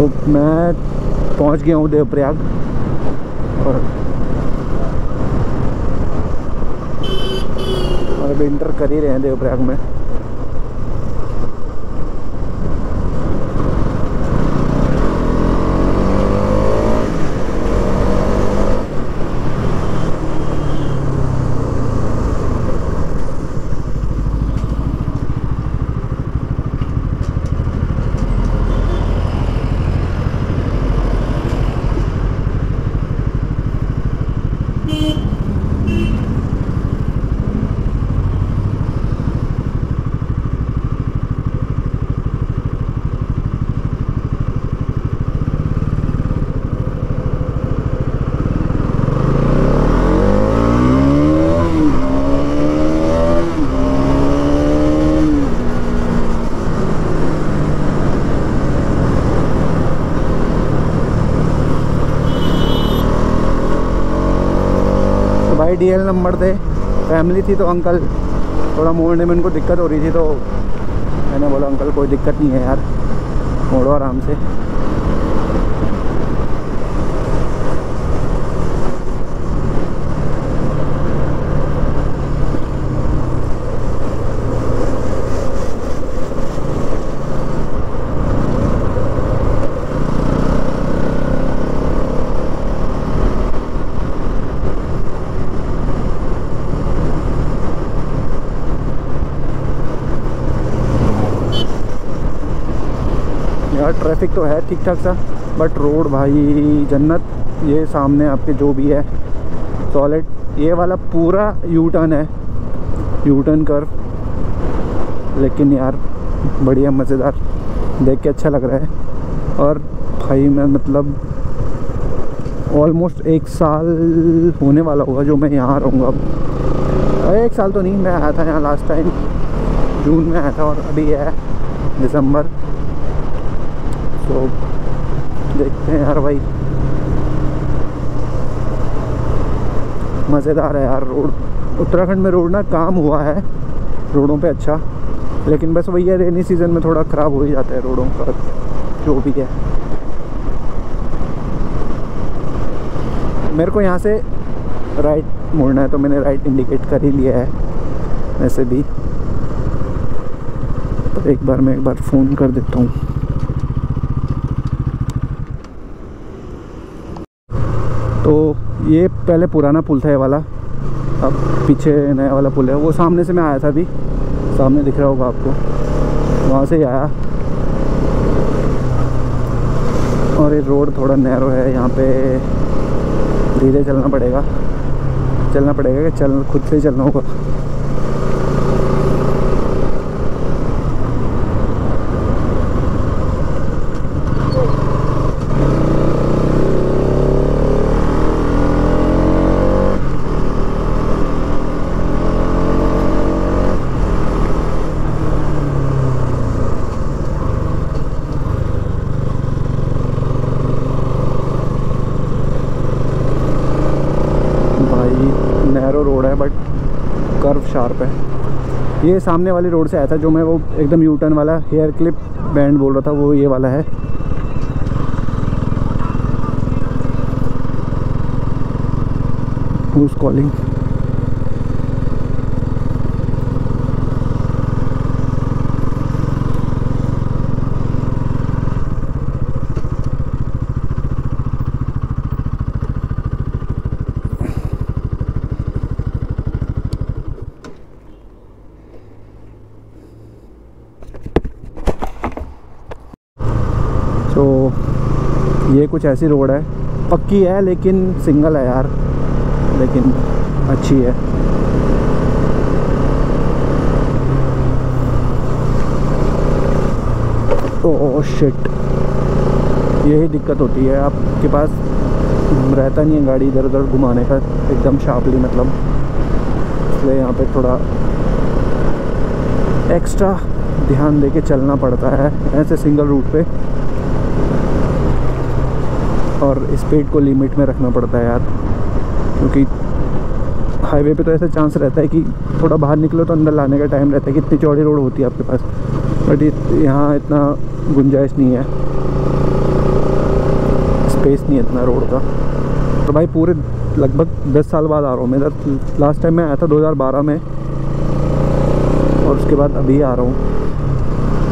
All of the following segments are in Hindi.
तो मैं पहुँच गया हूँ देवप्रयाग। और और अब इंटर कर ही रहे हैं देवप्रयाग में तो भाई डीएल नंबर थे। फैमिली थी तो अंकल थोड़ा मोड़ने में उनको दिक्कत हो रही थी तो मैंने बोला अंकल कोई दिक्कत नहीं है यार, मोड़ो आराम से। यार ट्रैफ़िक तो है ठीक ठाक सा बट रोड भाई, जन्नत, ये सामने आपके जो भी है सॉलिड ये वाला पूरा यू टर्न है यू टर्न कर लेकिन यार, बढ़िया, मज़ेदार, देख के अच्छा लग रहा है, और भाई मैं मतलब ऑलमोस्ट एक साल होने वाला होगा जो मैं यहाँ रहूँगा अब। एक साल तो नहीं, मैं आया था यहाँ लास्ट टाइम जून में आया था और अभी है, दिसंबर। तो देखते हैं यार भाई। मज़ेदार है यार रोड। उत्तराखंड में रोड ना काम हुआ है रोडों पे अच्छा लेकिन बस वही है, रेनी सीज़न में थोड़ा ख़राब हो ही जाता है रोडों का, जो भी है। मेरे को यहाँ से राइट मुड़ना है तो मैंने राइट इंडिकेट कर ही लिया है, वैसे भी। तो एक बार मैं एक बार फ़ोन कर देता हूँ तो ये पहले पुराना पुल था ये वाला। अब पीछे नया वाला पुल है। वो सामने से मैं आया था अभी। सामने दिख रहा होगा आपको। वहाँ से ही आया। और ये रोड थोड़ा नैरो है। यहाँ पे धीरे चलना पड़ेगा। चलना पड़ेगा कि चल, खुद से चलना होगा भाई नैरो रोड है बट कर्व शार्प है ये सामने वाली रोड से आया था, जो मैं वो एकदम यू टर्न वाला हेयर क्लिप बैंड बोल रहा था, वो ये वाला है calling? तो ये कुछ ऐसी रोड है। पक्की है, लेकिन सिंगल है यार। लेकिन अच्छी है। ओह शिट यही दिक्कत होती है। आपके पास रहता नहीं है गाड़ी इधर उधर घुमाने का। एकदम शार्पली मतलब। इसलिए यहाँ पे थोड़ा एक्स्ट्रा ध्यान दे के चलना पड़ता है ऐसे सिंगल रूट पे। और स्पीड को लिमिट में रखना पड़ता है यार। क्योंकि हाईवे पे तो ऐसा चांस रहता है कि थोड़ा बाहर निकलो तो अंदर लाने का टाइम रहता है कि इतनी चौड़ी रोड होती है आपके पास। बट यहाँ इतना गुंजाइश नहीं है। स्पेस नहीं है इतना रोड का। तो भाई पूरे लगभग 10 साल बाद आ रहा हूँ मैं। लास्ट टाइम मैं आया था 2012 में, और उसके बाद अभी आ रहा हूँ।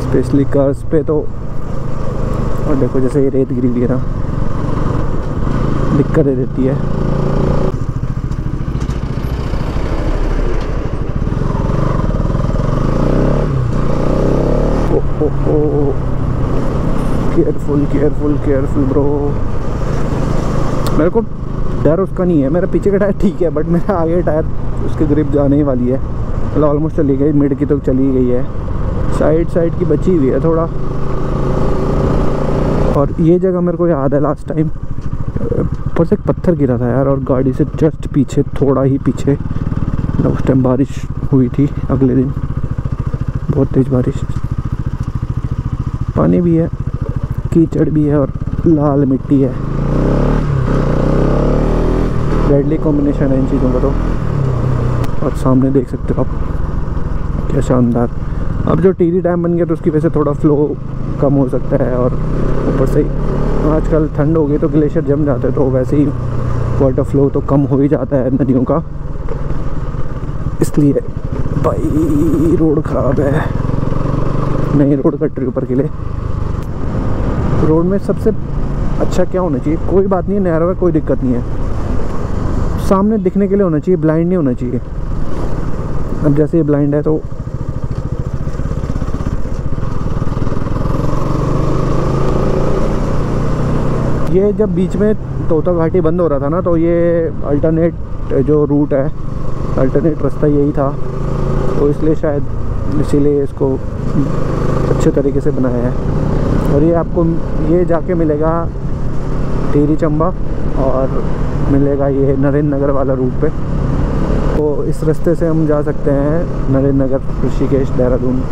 स्पेशली कर्स पे तो और देखो जैसे ये रेत गिरी ना। दिक्कत दे देती है। केयरफुल केयरफुल केयरफुल ब्रो मेरे को डर उसका नहीं है। मेरा पीछे का टायर ठीक है बट मेरा आगे टायर उसके ग्रिप जाने ही वाली है। मतलब ऑलमोस्ट चली गई मिड की तो चली गई है। साइड साइड की बची हुई है थोड़ा। और ये जगह मेरे को याद है लास्ट टाइम ऊपर से एक पत्थर गिरा था यार, और गाड़ी से जस्ट पीछे, थोड़ा ही पीछे। उस टाइम बारिश हुई थी अगले दिन। बहुत तेज़ बारिश। पानी भी है, कीचड़ भी है, और लाल मिट्टी है। डेडली कॉम्बिनेशन है इन चीज़ों का तो। और सामने देख सकते हो आप, क्या शानदार। अब जो टीरी डैम बन गया तो उसकी वजह से थोड़ा फ्लो कम हो सकता है, और ऊपर से आजकल ठंड हो गई तो ग्लेशियर जम जाते हैं तो वैसे ही वाटर फ्लो तो कम हो ही जाता है नदियों का। इसलिए भाई, रोड ख़राब है। नई रोड रही ऊपर के लिए। रोड में सबसे अच्छा क्या होना चाहिए? कोई बात नहीं है, नहरों है कोई दिक्कत नहीं है। सामने दिखने के लिए होना चाहिए ब्लाइंड नहीं होना चाहिए। अब जैसे ये ब्लाइंड है तो ये जब बीच में तोता घाटी बंद हो रहा था ना तो ये अल्टरनेट जो रूट है अल्टरनेट रास्ता यही था। तो इसलिए शायद इसीलिए इसको अच्छे तरीके से बनाया है। और ये आपको, ये जाके मिलेगा टेरी चंबा और मिलेगा ये नरेंद्र नगर वाला रूट पे। तो इस रास्ते से हम जा सकते हैं नरेंद्र नगर, ऋषिकेश, देहरादून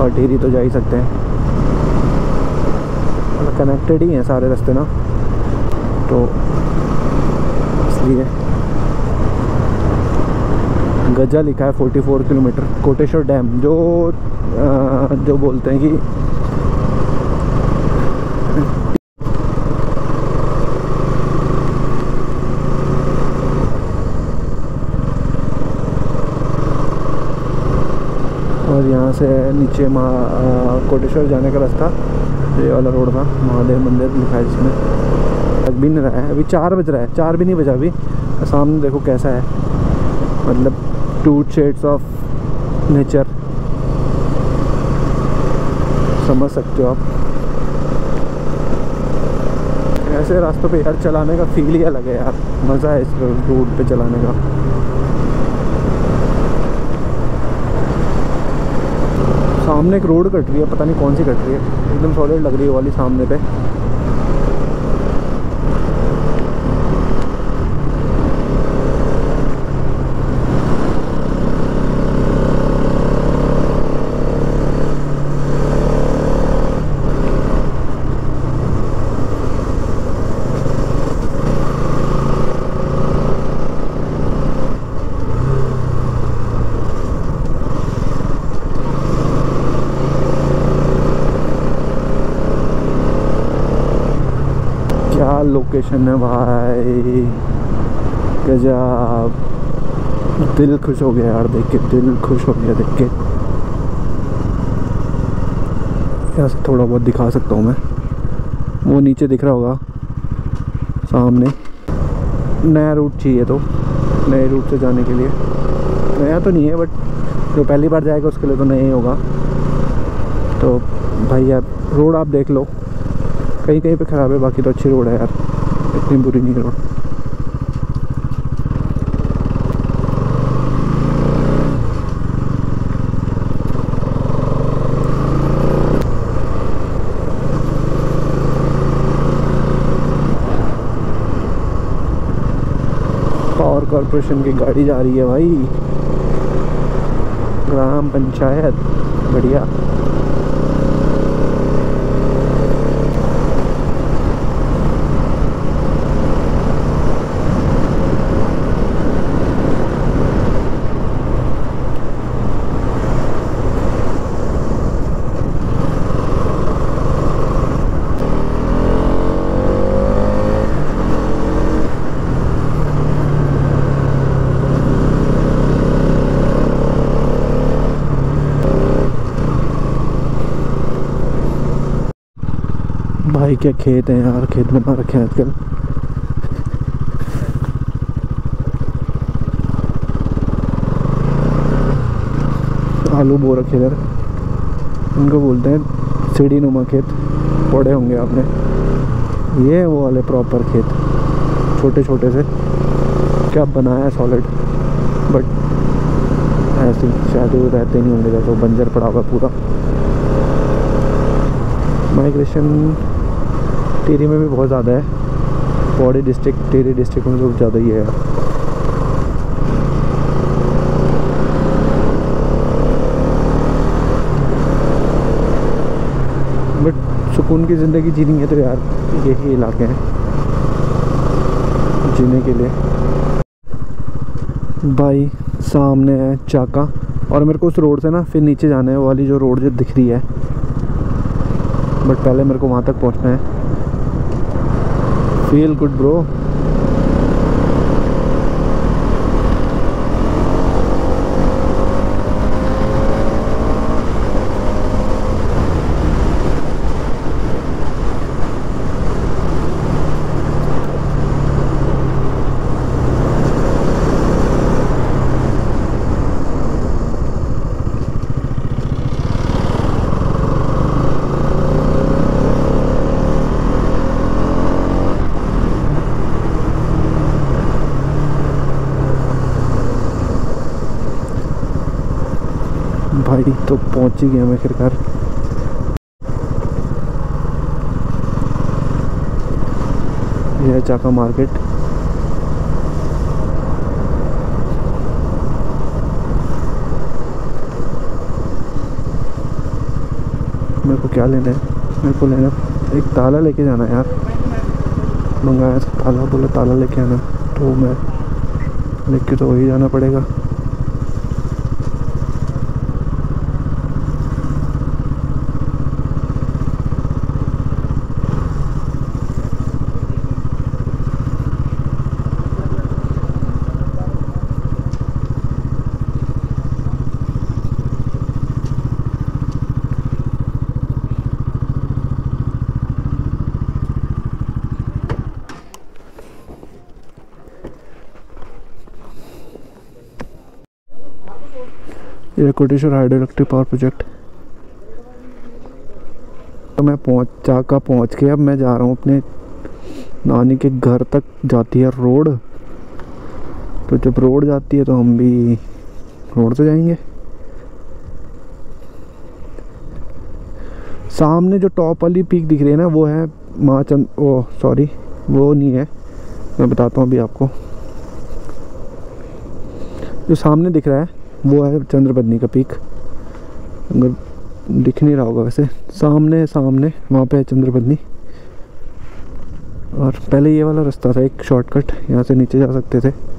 और टेरी तो जा ही सकते हैं। मतलब कनेक्टेड ही हैं सारे रास्ते ना। तो इसलिए गजा लिखा है 44 किलोमीटर कोटेश्वर डैम जो आ, जो बोलते हैं कि और यहाँ से नीचे कोटेश्वर जाने का रास्ता। ये वाला रोड था, महादेव मंदिर लिखा है जिसमें। लग भी नहीं रहा है, अभी चार बज रहा है, चार भी नहीं बजा अभी। सामने देखो कैसा है। मतलब टू शेड्स ऑफ़ नेचर समझ सकते हो आप। ऐसे रास्तों पे यार चलाने का फील ही अलग है यार। मज़ा है इस रोड पे चलाने का। सामने एक रोड कट रही है, पता नहीं कौन सी कट रही है। एकदम सॉलिड लग रही है वाली सामने पे क्या लोकेशन है भाई। गजब। दिल खुश हो गया यार देख के, दिल खुश हो गया देख के। यहाँ से थोड़ा बहुत दिखा सकता हूँ मैं। वो नीचे दिख रहा होगा, सामने। नया रूट चाहिए तो नए रूट से जाने के लिए। नया तो नहीं है बट जो पहली बार जाएगा उसके लिए तो नया ही होगा। तो भाई यार रोड आप देख लो। कहीं कहीं पे ख़राब है, बाकी तो अच्छी रोड है यार। इतनी बुरी नहीं रोड पावर कॉरपोरेशन की गाड़ी जा रही है भाई। ग्राम पंचायत, बढ़िया। भाई क्या खेत है यार, खेत बना रखे हैं आजकल। आलू बो रखे इधर। उनको बोलते हैं सीढ़ी नुमा खेत। पड़े होंगे आपने। ये है वो वाले प्रॉपर खेत। छोटे छोटे से। क्या बनाया सॉलिड बट ऐसे शायद वो रहते नहीं होंगे जैसे वो बंजर पड़ा हुआ पूरा। माइग्रेशन टेरी में भी बहुत ज़्यादा है। पौड़ी डिस्ट्रिक्ट टेरी डिस्ट्रिक्ट में तो ज़्यादा ही है। बट सुकून की ज़िंदगी जीनी है तो यार, यही इलाके हैं। जीने के लिए। भाई, सामने है चाका। और मेरे को उस रोड से ना फिर नीचे जाने वाली जो रोड जो दिख रही है। बट पहले मेरे को वहाँ तक पहुँचना है। फील गुड ब्रो भाई तो पहुँच ही गया मैं आखिरकार। यह है चाका मार्केट। मेरे को क्या लेना है? मेरे को लेना एक ताला लेके जाना है यार। मंगाया ताला बोला ताला लेके आना तो मैं लेके तो वही जाना पड़ेगा। ये Koteshwar hydro electric power project. तो मैं पहुँच चाका पहुँच के अब मैं जा रहा हूँ अपने नानी के घर तक जाती है रोड। तो जब रोड जाती है तो हम भी रोड से जाएँगे। सामने जो टॉप वाली पीक दिख रही है ना, वो है माँ चंद ओ, सॉरी, वो नहीं है। मैं बताता हूँ अभी आपको। जो सामने दिख रहा है वो है चंद्रपदनी का पीक। अगर दिख नहीं रहा होगा वैसे। सामने सामने, वहाँ पे है चंद्रपदनी। और पहले ये वाला रास्ता था, एक शॉर्टकट यहाँ से नीचे जा सकते थे।